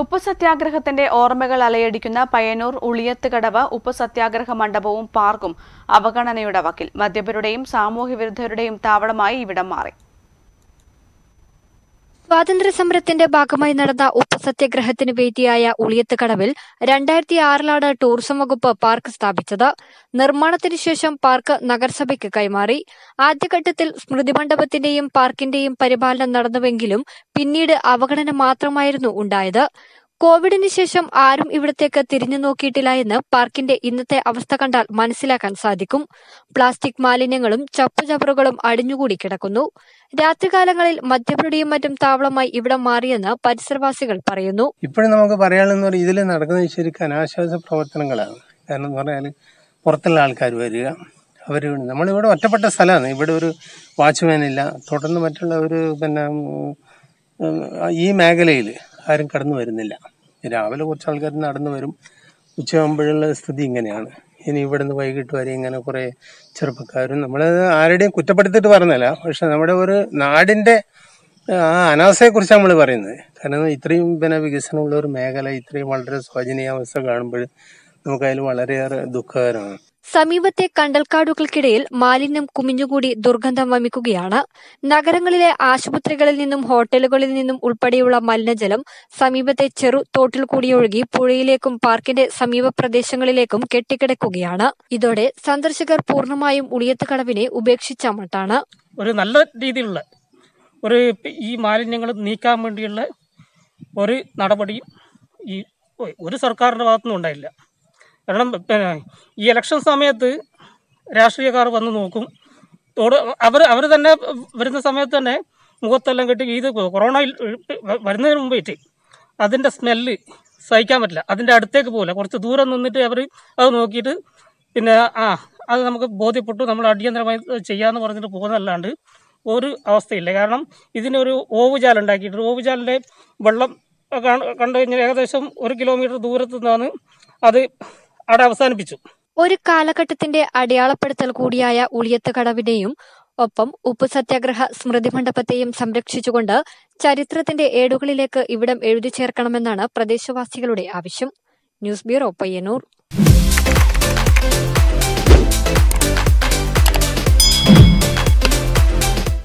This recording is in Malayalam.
ഉപ്പ് സത്യാഗ്രഹത്തിന്റെ ഓർമ്മകൾ അലയടിക്കുന്ന പയ്യന്നൂർ ഉളിയത്ത് കടവ് ഉപ്പു സത്യാഗ്രഹ മണ്ഡപവും പാർക്കും അവഗണനയുടെ വക്കിൽ. മദ്യപരുടെയും സാമൂഹ്യവിരുദ്ധരുടെയും താവളമായി ഇവിടം മാറി. സ്വാതന്ത്ര്യ സമരത്തിന്റെ ഭാഗമായി നടന്ന ഉപ്പ് സത്യാഗ്രഹത്തിന് വേദിയായ ഉളിയത്ത് കടവിൽ രണ്ടായിരത്തി ആറിലാണ് ടൂറിസം വകുപ്പ് പാർക്ക് സ്ഥാപിച്ചത്. നിർമ്മാണത്തിന് ശേഷം പാർക്ക് നഗരസഭയ്ക്ക് കൈമാറി. ആദ്യഘട്ടത്തിൽ സ്മൃതി മണ്ഡപത്തിന്റെയും പാർക്കിന്റെയും പരിപാലനം നടന്നുവെങ്കിലും പിന്നീട് അവഗണന മാത്രമായിരുന്നു ഉണ്ടായത്. കോവിഡിന് ശേഷം ആരും ഇവിടത്തേക്ക് തിരിഞ്ഞു നോക്കിയിട്ടില്ല എന്ന് പാർക്കിന്റെ ഇന്നത്തെ അവസ്ഥ കണ്ടാൽ മനസ്സിലാക്കാൻ സാധിക്കും. പ്ലാസ്റ്റിക് മാലിന്യങ്ങളും ചപ്പുചപ്പറുകളും അടിഞ്ഞുകൂടി കിടക്കുന്നു. രാത്രികാലങ്ങളിൽ മദ്യപ്രടിയും മറ്റും താവളമായി ഇവിടം മാറിയെന്ന് പരിസരവാസികൾ പറയുന്നു. ഇപ്പോഴും നമുക്ക് പറയാനെന്ന് പറഞ്ഞാൽ ഇതിൽ നടക്കുന്ന ശരിക്കും അനാശ്വാസ പ്രവർത്തനങ്ങളാണ്. കാരണം എന്ന് പറഞ്ഞാൽ പുറത്തുള്ള ആൾക്കാർ വരിക അവർ നമ്മളിവിടെ ഒറ്റപ്പെട്ട സ്ഥലമാണ്. ഇവിടെ ഒരു വാച്ച്മാൻ ഇല്ല. തുടർന്ന് മറ്റുള്ള ഒരു പിന്നെ ഈ മേഖലയിൽ ആരും കടന്നു വരുന്നില്ല. രാവിലെ കുറച്ച് ആൾക്കാർ നടന്നു വരും. ഉച്ചയാകുമ്പോഴുള്ള സ്ഥിതി ഇങ്ങനെയാണ്. ഇനി ഇവിടുന്ന് വൈകിട്ട് വരെ ഇങ്ങനെ കുറേ ചെറുപ്പക്കാരും നമ്മൾ ആരുടെയും കുറ്റപ്പെടുത്തിയിട്ട് പറഞ്ഞല്ല. പക്ഷെ നമ്മുടെ ഒരു നാടിന്റെ ആ അനാസ്ഥയെക്കുറിച്ച് നമ്മൾ പറയുന്നത്. കാരണം ഇത്രയും പിന്നെ വികസനമുള്ള ഒരു മേഖല ഇത്രയും വളരെ ശോചനീയാവസ്ഥ കാണുമ്പോൾ നമുക്കതിൽ വളരെയേറെ ദുഃഖകരമാണ്. സമീപത്തെ കണ്ടൽക്കാടുകൾക്കിടയിൽ മാലിന്യം കുമിഞ്ഞുകൂടി ദുർഗന്ധം വമിക്കുകയാണ്. നഗരങ്ങളിലെ ആശുപത്രികളിൽ നിന്നും ഹോട്ടലുകളിൽ നിന്നും ഉൾപ്പെടെയുള്ള മലിനജലം സമീപത്തെ ചെറു തോട്ടിൽ കൂടിയൊഴുകി പുഴയിലേക്കും പാർക്കിന്റെ സമീപ പ്രദേശങ്ങളിലേക്കും കെട്ടിക്കിടക്കുകയാണ്. ഇതോടെ സന്ദർശകർ പൂർണമായും ഉളിയത്ത് കടവിനെ ഉപേക്ഷിച്ച മട്ടാണ്. ഒരു നല്ല രീതിയിലുള്ള ഒരു ഈ മാലിന്യങ്ങൾ നീക്കാൻ വേണ്ടിയുള്ള ഒരു നടപടിയും ഈ ഒരു സർക്കാരിന്റെ ഭാഗത്തുനിന്നും ഉണ്ടായില്ല. കാരണം പിന്നെ ഈ ഇലക്ഷൻ സമയത്ത് രാഷ്ട്രീയക്കാർ വന്ന് നോക്കും. തോട് അവർ അവർ തന്നെ വരുന്ന സമയത്ത് തന്നെ മുഖത്തെല്ലാം കെട്ടി ഇത് കൊറോണ വരുന്നതിന് മുമ്പേറ്റ് അതിന്റെ സ്മെല്ല് സഹിക്കാൻ പറ്റില്ല. അതിന്റെ അടുത്തേക്ക് പോകില്ല കുറച്ച് ദൂരം നിന്നിട്ട് അവർ അത് നോക്കിയിട്ട് പിന്നെ ആ അത് നമുക്ക് ബോധ്യപ്പെട്ടു. നമ്മൾ അടിയന്തരമായി ചെയ്യാമെന്ന് പറഞ്ഞിട്ട് പോകുന്നതല്ലാണ്ട് ഒരു അവസ്ഥയില്ല. കാരണം ഇതിനൊരു ഓവുചാൽ ഉണ്ടാക്കിയിട്ട് ഓവുചാലിന്റെ വെള്ളം കണ്ടു കഴിഞ്ഞാൽ ഏകദേശം ഒരു കിലോമീറ്റർ ദൂരത്തു നിന്നാണ് അത് അവിടെ അവസാനിപ്പിച്ചു. ഒരു കാലഘട്ടത്തിന്റെ അടയാളപ്പെടുത്തൽ കൂടിയായ ഉളിയത്ത് കടവിനെയും ഒപ്പം ഉപ്പ് സത്യാഗ്രഹ സ്മൃതി മണ്ഡപത്തെയും സംരക്ഷിച്ചുകൊണ്ട് ചരിത്രത്തിന്റെ ഏടുകളിലേക്ക് ഇവിടം എഴുതി ചേർക്കണമെന്നാണ് പ്രദേശവാസികളുടെ ആവശ്യം. News bureau Payyanur.